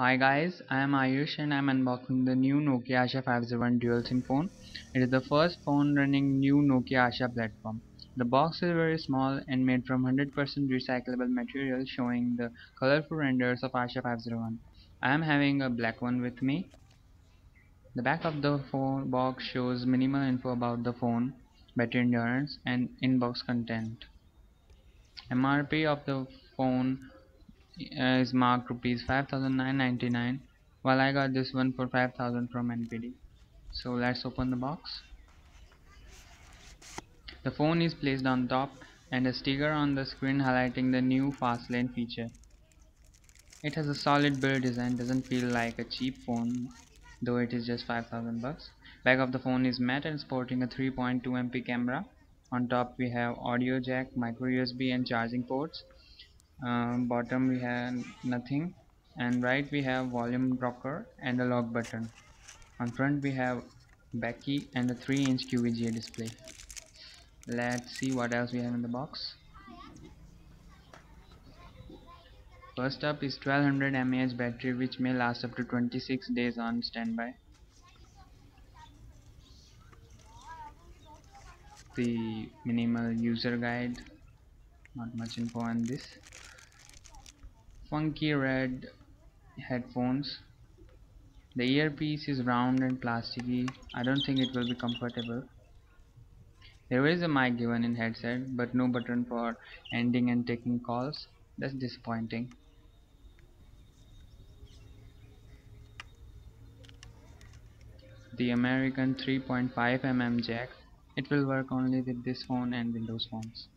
Hi guys, I am Ayush and I am unboxing the new Nokia Asha 501 dual SIM phone. It is the first phone running new Nokia Asha platform. The box is very small and made from 100% recyclable material showing the colorful renders of Asha 501. I am having a black one with me. The back of the phone box shows minimal info about the phone, battery endurance and inbox content. MRP of the phone Uh, is marked rupees 5999 while I got this one for 5000 from NPD so let's open the box. The phone is placed on top and a sticker on the screen highlighting the new fast lane feature. It has a solid build design doesn't feel like a cheap phone though it is just 5000 bucks. Back of the phone is matte and sporting a 3.2 MP camera. On top we have audio jack micro USB and charging ports um, bottom we have nothing and right we have volume rocker and the lock button. On front we have back key and a 3 inch QVGA display. Let's see what else we have in the box. First up is 1200 mAh battery which may last up to 26 days on standby. The minimal user guide not much info on this funky red headphones. The earpiece is round and plasticky. I don't think it will be comfortable. There is a mic given in headset but no button for ending and taking calls. That's disappointing. The American 3.5 mm jack. It will work only with this phone and Windows phones.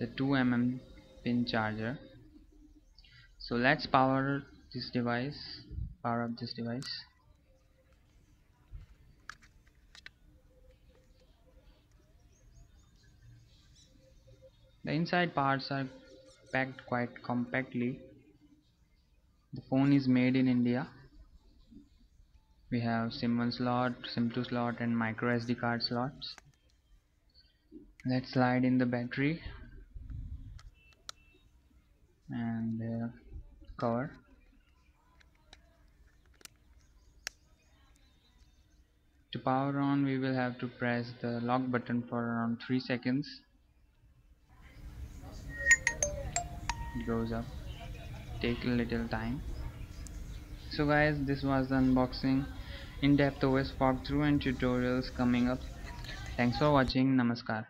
The 2 mm pin charger. So let's power this device power up this device. The inside parts are packed quite compactly. The phone is made in India. We have sim 1 slot sim 2 slot and micro SD card slots. Let's slide in the battery and the cover. To power on we will have to press the lock button for around 3 seconds. It goes up. Take a little time. So guys this was the unboxing in-depth OS walkthrough and tutorials coming up. Thanks for watching. Namaskar